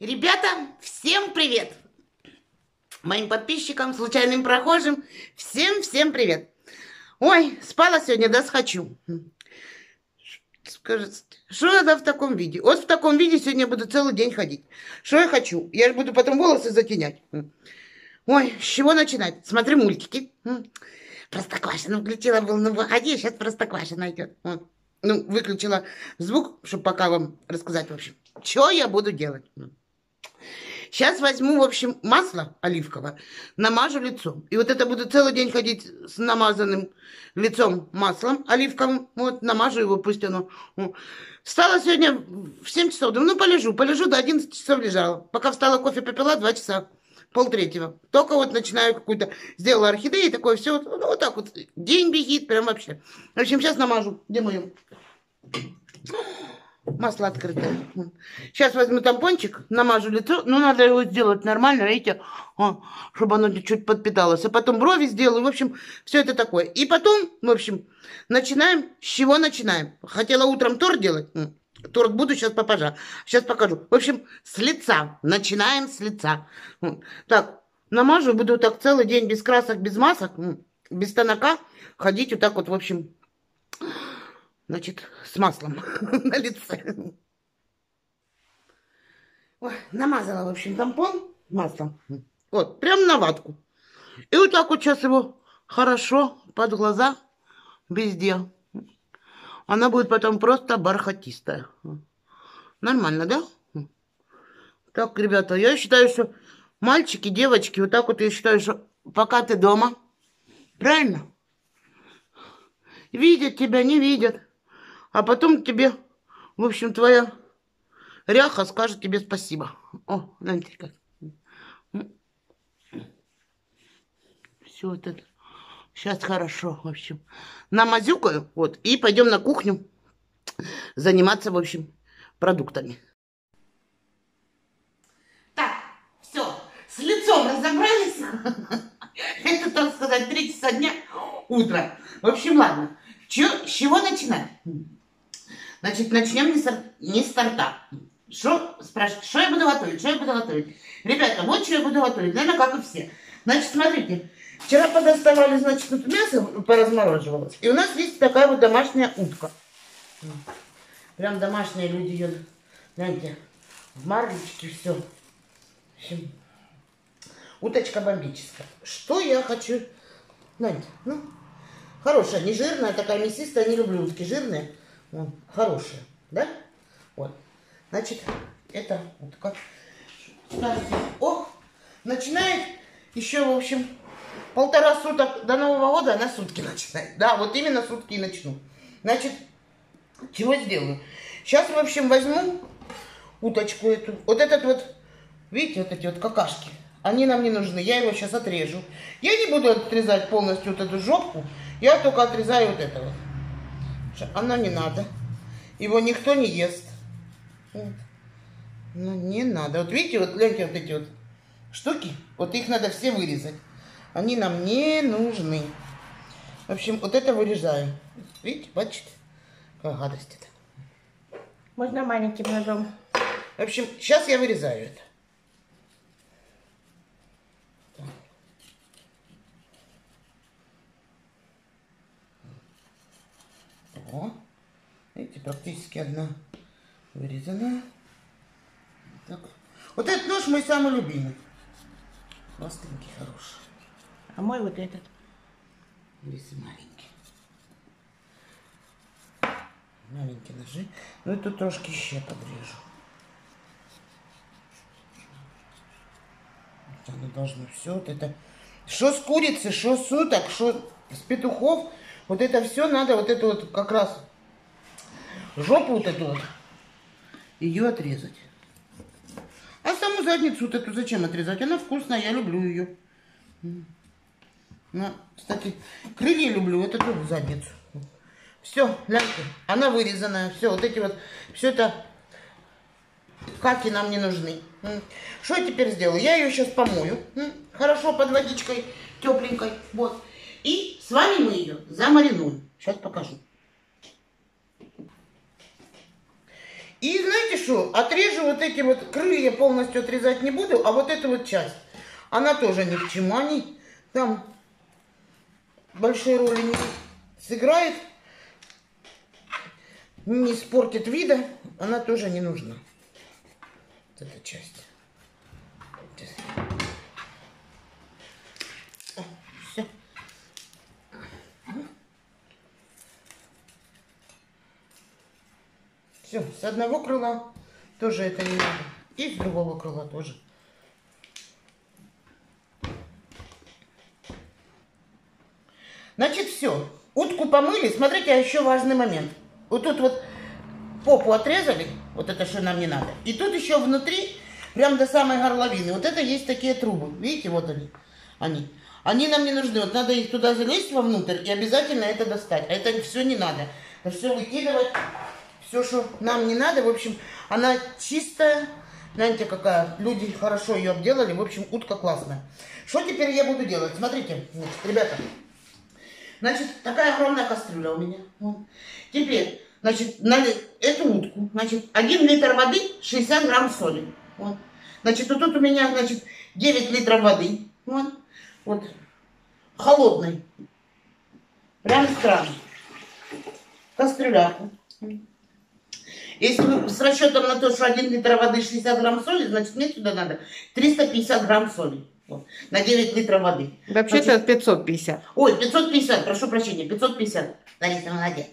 Ребята, всем привет! Моим подписчикам, случайным прохожим, всем-всем привет! Ой, спала сегодня, да схочу. Скажите, что это в таком виде? Вот в таком виде сегодня буду целый день ходить. Что я хочу? Я же буду потом волосы затенять. Ой, с чего начинать? Смотрю мультики. Простоквашина включила, был на выходе, сейчас Простоквашина идет. Ну, выключила звук, чтобы пока вам рассказать, в общем, что я буду делать. Сейчас возьму, в общем, масло оливковое, намажу лицо. И вот это буду целый день ходить с намазанным лицом маслом оливковым. Вот, намажу его, пусть оно... Встала сегодня в 7 часов, думаю, ну, полежу. Полежу, до 11 часов лежала. Пока встала, кофе попила, 2 часа полтретьего. Только вот начинаю какую-то, сделала орхидею, такое все, ну, вот так вот, день бегит, прям вообще. В общем, сейчас намажу. Где мою? Масло открытое. Сейчас возьму тампончик, намажу лицо. Ну, надо его сделать нормально, видите, чтобы оно чуть подпиталось. А потом брови сделаю. В общем, все это такое. И потом, в общем, начинаем. С чего начинаем? Хотела утром торт делать. Торт буду сейчас попозже. Сейчас покажу. В общем, с лица. Начинаем с лица. Так, намажу. Буду так целый день без красок, без масок, без тонака ходить вот так вот, в общем, значит, с маслом на лице. Намазала, в общем, тампон маслом. Вот, прям на ватку. И вот так вот сейчас его хорошо под глаза везде. Она будет потом просто бархатистая. Нормально, да? Так, ребята, я считаю, что мальчики, девочки, вот так вот я считаю, что пока ты дома, правильно? Видят тебя, не видят. А потом тебе, в общем, твоя ряха скажет тебе спасибо. О, знаете как. Все вот это. Сейчас хорошо, в общем. Намазюкаю, вот, и пойдем на кухню заниматься, в общем, продуктами. Так, все, с лицом разобрались. Это, так сказать, три часа дня, утро. В общем, ладно. С чего начинать? Значит, начнем не, с, не с торта. Что, спрашивают, что я буду готовить, что я буду готовить? Ребята, вот что я буду готовить, наверное, как и все. Значит, смотрите, вчера подоставали, значит, тут мясо поразмораживалось. И у нас есть такая вот домашняя утка. Прям домашние люди ее, знаете, в марлечке все. Уточка бомбическая. Что я хочу, знаете, ну, хорошая, не жирная, такая мясистая, не люблю утки жирные. Вот, хорошие, да? Вот. Значит, это вот как ставите. Ох, начинает еще, в общем, полтора суток до Нового года она сутки начинает. Да, вот именно сутки и начну. Значит, чего сделаю? Сейчас, в общем, возьму уточку эту. Вот этот вот, видите, вот эти вот какашки. Они нам не нужны. Я его сейчас отрежу. Я не буду отрезать полностью вот эту жопку. Я только отрезаю вот это вот. Оно не надо. Его никто не ест. Вот. Ну, не надо. Вот видите, вот гляньте вот эти вот штуки. Вот их надо все вырезать. Они нам не нужны. В общем, вот это вырезаю. Видите, бачите? Какая гадость это. Можно маленьким ножом. В общем, сейчас я вырезаю это. О, видите, практически одна вырезана. Так. Вот этот нож мой самый любимый. Остренький, хороший. А мой вот этот. Весь маленький. Маленькие ножи. Ну и тут трошки еще подрежу. Вот оно должно все вот это. Что с курицы, что с уток, что с петухов. Вот это все надо, вот это вот как раз жопу вот эту вот, ее отрезать. А саму задницу вот эту зачем отрезать? Она вкусная, я люблю ее. Ну, кстати, крылья люблю, это тоже задницу. Все, гляньте, она вырезанная. Все, вот эти вот, все это каки нам не нужны. Что я теперь сделаю? Я ее сейчас помою. Хорошо, под водичкой тепленькой. Вот. И с вами мы ее замаринуем. Сейчас покажу. И знаете что, отрежу вот эти вот крылья, полностью отрезать не буду, а вот эту вот часть, она тоже ни к чему. Они там большой роли не сыграет, не испортит вида, она тоже не нужна. Вот эта часть. Все, с одного крыла тоже это не надо. И с другого крыла тоже. Значит, все. Утку помыли. Смотрите, а еще важный момент. Вот тут вот попу отрезали, вот это что нам не надо. И тут еще внутри, прям до самой горловины, вот это есть такие трубы. Видите, вот они. Они. Они нам не нужны. Вот надо их туда залезть вовнутрь и обязательно это достать. А это все не надо. Это все выкидывать. Все, что нам не надо. В общем, она чистая. Знаете, какая? Люди хорошо ее обделали. В общем, утка классная. Что теперь я буду делать? Смотрите, значит, ребята. Значит, такая огромная кастрюля у меня. Вот. Теперь, значит, на эту утку, значит, 1 литр воды, 60 грамм соли. Вот. Значит, вот тут у меня, значит, 9 литров воды. Вот. Вот. Холодной. Прямо с крана. Кастрюляку. Если вы с расчетом на то, что 1 литр воды 60 грамм соли, значит, мне сюда надо 350 грамм соли. Вот, на 9 литров воды. Вообще-то Значит, 550. Ой, 550, прошу прощения, 550. Лариса, молодец.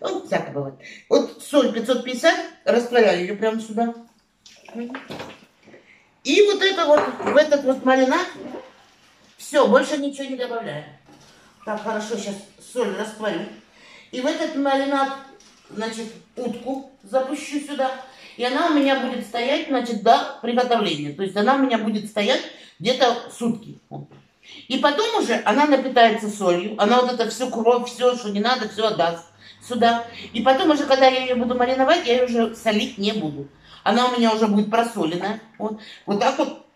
Ну, всякое бывает. Вот соль 550, растворяю ее прямо сюда. И вот это вот, в этот вот маринад, все, больше ничего не добавляю. Так, хорошо, сейчас соль растворю. И в этот маринад, значит, утку запущу сюда. И она у меня будет стоять, значит, до приготовления. То есть она у меня будет стоять где-то сутки. И потом уже она напитается солью, она вот это всю кровь, все, что не надо, все отдаст сюда. И потом уже, когда я ее буду мариновать, я ее уже солить не буду. Она у меня уже будет просоленная. Вот, вот так вот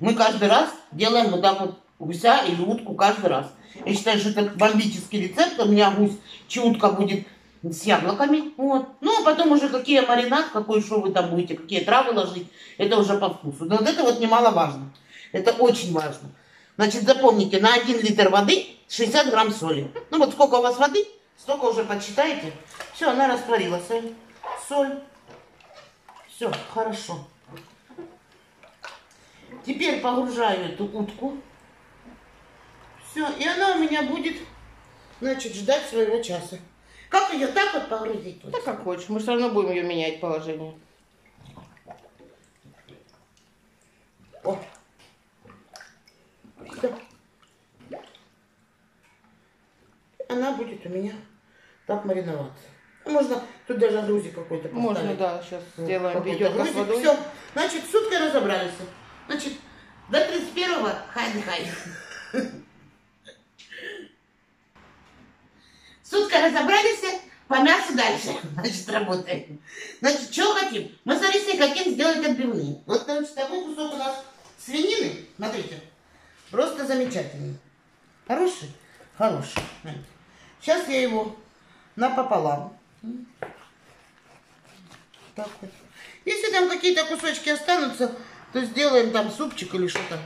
мы каждый раз делаем вот так вот гуся или утку каждый раз. Я считаю, что это бомбический рецепт. У меня гусь, чутка будет с яблоками. Вот. Ну, а потом уже какие маринад, какой что вы там будете, какие травы ложить, это уже по вкусу. Но вот это вот немаловажно. Это очень важно. Значит, запомните, на 1 литр воды 60 грамм соли. Ну, вот сколько у вас воды, столько уже подсчитаете. Все, она растворилась. Соль. Все, хорошо. Теперь погружаю эту утку. Все, и она у меня будет, значит, ждать своего часа. Как ее так вот погрузить? Да как хочешь, мы все равно будем ее менять положение. О. Всё. Она будет у меня так мариноваться. Можно тут даже грузик какой-то поставить. Можно, да, сейчас сделаем видео с водой. Всё. Значит, суткой разобрались. Значит, до 31-го хай хай. Сутка разобрались, значит, работаем. Значит, что хотим? Мы с Алисой хотим сделать отбивные. Вот, значит, такой кусок у нас свинины, смотрите, просто замечательный. Хороший? Хороший. Сейчас я его напополам. Так вот. Если там какие-то кусочки останутся, то сделаем там супчик или что-то.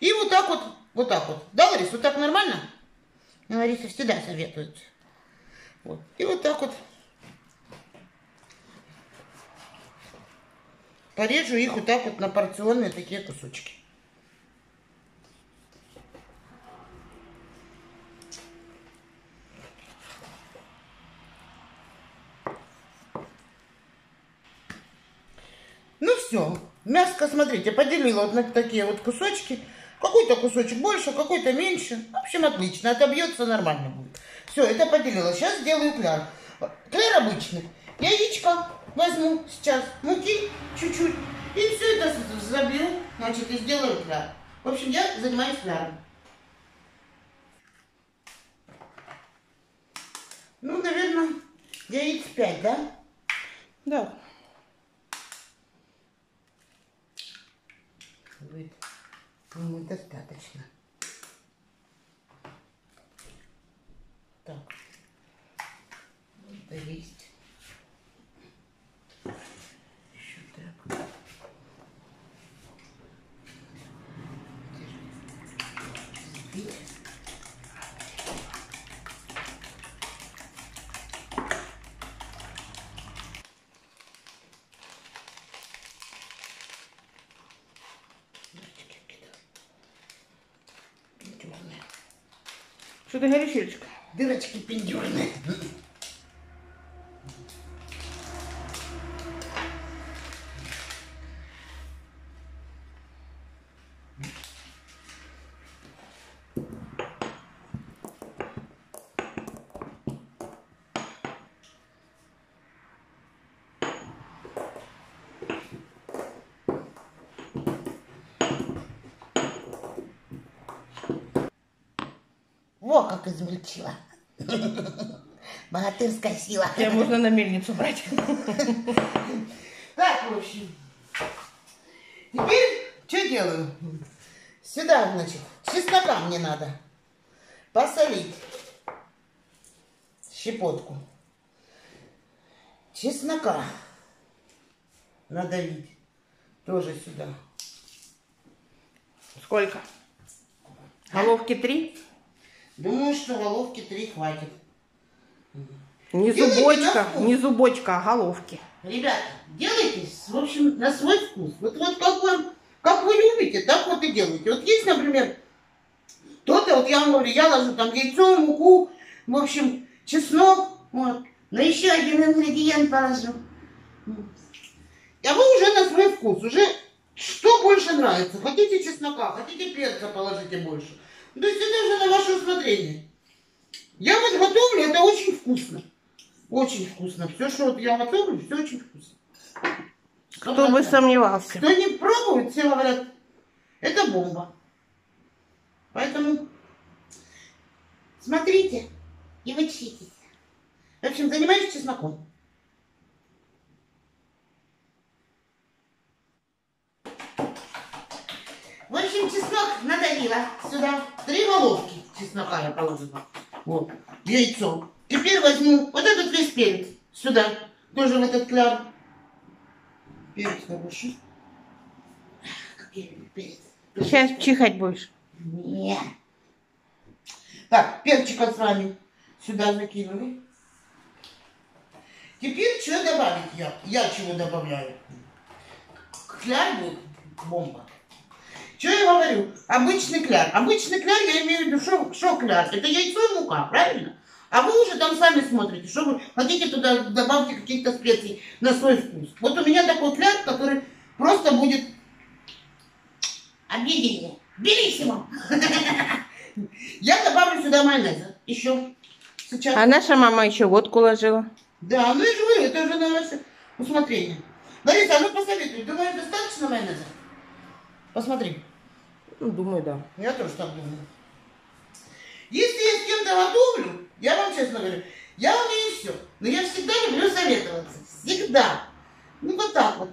И вот так вот, вот так вот. Да, Ларис, вот так нормально? Лариса всегда советует. Вот. И вот так вот порежу их вот так вот на порционные такие кусочки. Ну все, мяско, смотрите, поделила вот на такие вот кусочки. Какой-то кусочек больше, какой-то меньше. В общем, отлично, отобьется нормально будет. Все, это поделила. Сейчас сделаю кляр. Кляр обычный. Яичко возьму сейчас, муки чуть-чуть. И все это забью, значит, и сделаю кляр. В общем, я занимаюсь кляром. Ну, наверное, яиц 5, да? Да. Будет, по-моему, достаточно. Так. Это есть. Что ты говоришь, Юлечка? Дырочки пиндюрные. Во, как измельчила. Богатырская сила. Тебя можно на мельницу брать. Так, в общем. Теперь что делаю? Сюда, значит, чеснока мне надо. Посолить. Щепотку. Чеснока. Надавить. Тоже сюда. Сколько? Головки три? Думаю, что головки три хватит. Не Делайте зубочка, не зубочка, а головки. Ребята, делайте, в общем, на свой вкус. Вот, вот как, вам, как вы любите, так вот и делайте. Вот есть, например, кто-то, вот я вам говорю, я ложу там яйцо, муку, в общем, чеснок, вот. Но еще один ингредиент положу. А вы уже на свой вкус, уже что больше нравится. Хотите чеснока, хотите перца положите больше. То есть это уже на ваше усмотрение. Я вот готовлю, это очень вкусно. Очень вкусно. Все, что вот я готовлю, все очень вкусно. Кто бы сомневался. Кто не пробует, все говорят, это бомба. Поэтому смотрите и учитесь. В общем, занимайтесь чесноком. В общем, чеснок надавила сюда. Три головки чеснока я положила. Вот, яйцо. Теперь возьму вот этот весь перец сюда. Тоже в этот кляр. Перец хороший. Какой я люблю перец. Сейчас чихать будешь. Нет. Так, перчика с вами сюда закинули. Теперь что добавить я? Я чего добавляю? Кляр будет бомба. Что я говорю? Обычный кляр. Обычный кляр, я имею в виду, что, что кляр? Это яйцо и мука, правильно? А вы уже там сами смотрите, что вы хотите туда добавьте каких-то специй на свой вкус. Вот у меня такой кляр, который просто будет объедение. Белиссимо. Я добавлю сюда майонеза. Еще. Сейчас. А наша мама еще водку ложила. Да, ну я же говорю, это уже на ваше усмотрение. Лариса, а ну посоветуй, думаю, достаточно майонеза? Посмотри. Ну, думаю, да. Я тоже так думаю. Если я с кем-то готовлю, я вам честно говорю, я умею все. Но я всегда люблю советоваться. Всегда. Ну вот так вот.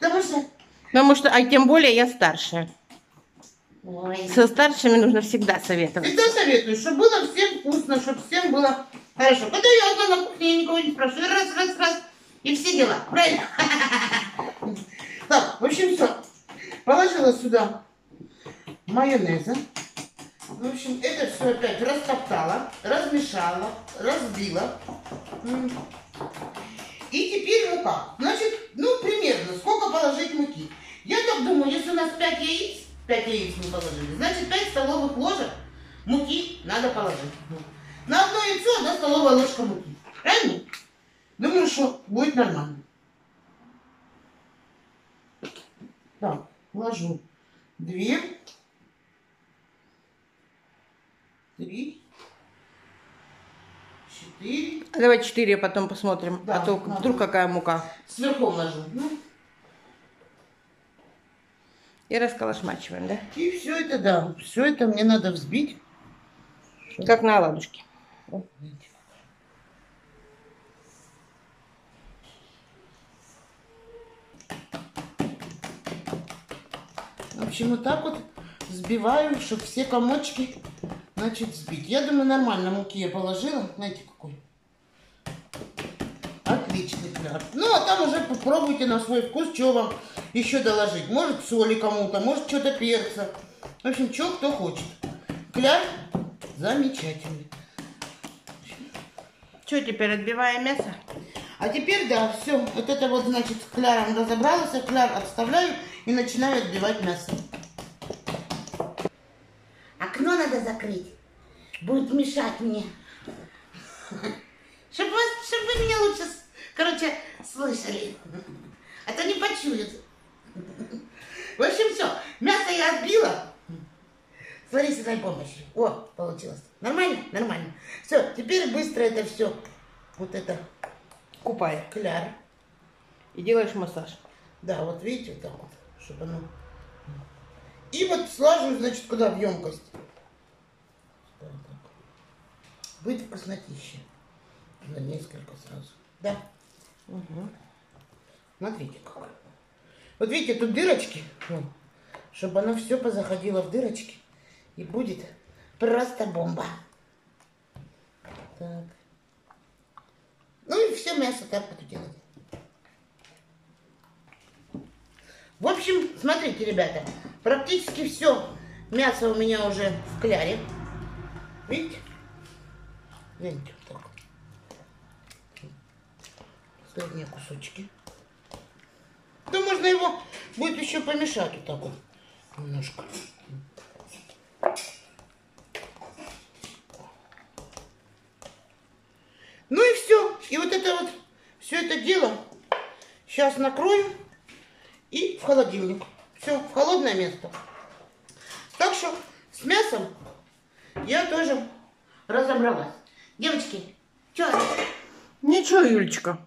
Потому что... Потому что, а тем более я старшая. Ой, Со старшими нужно всегда советовать. Всегда советую, чтобы было всем вкусно, чтобы всем было хорошо. Когда я одна на кухне, я никого не спрашиваю. Раз, раз, раз. И все дела. Правильно? Так, в общем, все. Положила сюда майонеза. В общем, это все опять растоптала, размешала, разбила. И теперь мука. Значит, ну, примерно, сколько положить муки. Я так думаю, если у нас 5 яиц, 5 яиц мы положили, значит 5 столовых ложек муки надо положить. На одно яйцо одна столовая ложка муки. Правильно? Думаю, что будет нормально. Так, ложу две, три, четыре. А Давай четыре потом посмотрим. Да, а то надо. вдруг какая мука. Сверху ложу. Ну, И расколошмачиваем, да? и все это, да, все это мне надо взбить. Как на оладушке. В общем, вот так вот взбиваю, чтобы все комочки, значит, взбить. Я думаю, нормально муки я положила. Знаете, какой? Отличный кляр. Ну, а там уже попробуйте на свой вкус, что вам еще доложить. Может, соли кому-то, может, что-то перца. В общем, что кто хочет. Кляр замечательный. Что, теперь отбиваем мясо? А теперь, да, все. Вот это вот, значит, с кляром разобралась. Я кляр отставляю и начинаю отбивать мясо. Будет мешать мне. Чтобы, вас, чтобы вы меня лучше, с- короче, слышали. А то не почуют. В общем, все. Мясо я отбила. Смотри, дай помощь. О, получилось. Нормально? Нормально. Все, теперь быстро это все. Вот это Купай. кляр. И делаешь массаж. Да, вот видите, вот так вот, чтобы оно... И вот слажу, значит, куда в емкость. Сюда вот так. Будет вкуснотища. На несколько сразу. Да. Смотрите как. Вот видите, тут дырочки. Вон. Чтобы оно все позаходило в дырочки. И будет просто бомба. Так. Ну и все мясо так буду делать. В общем, смотрите, ребята, практически все мясо у меня уже в кляре. Видите? Видите, вот так. Последние кусочки. Да можно его будет еще помешать вот так вот немножко. Ну и все. И вот это вот, все это дело сейчас накроем и в холодильник. Все, в холодное место. Так что с мясом я тоже разобралась. Девочки, что? Ничего, Юлечка.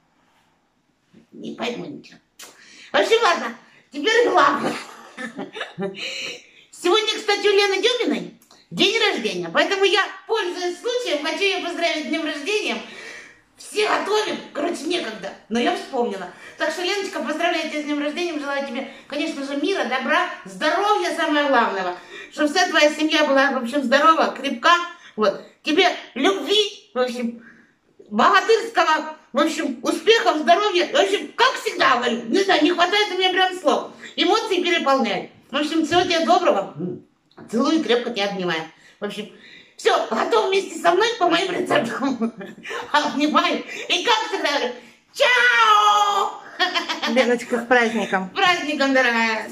Не пойму ничего. В общем, ладно, теперь главное. Сегодня, кстати, у Лены Дюминой день рождения, поэтому я, пользуясь случаем, хочу ее поздравить с днем рождения. Все готовим, короче, некогда, но я вспомнила. Так что, Леночка, поздравляю тебя с днем рождения, желаю тебе, конечно же, мира, добра, здоровья, самое главное, чтобы вся твоя семья была, в общем, здорова, крепка, вот, тебе любви, в общем, богатырского, в общем, успехов, здоровья. В общем, как всегда говорю, не знаю, не хватает у меня прям слов. Эмоции переполняют. В общем, всего тебе доброго. Целую крепко тебя обнимаю. В общем, все, готов вместе со мной по моим рецептам. Обнимаю. И как всегда говорю, чао! Леночка, с праздником. С праздником, дорогая!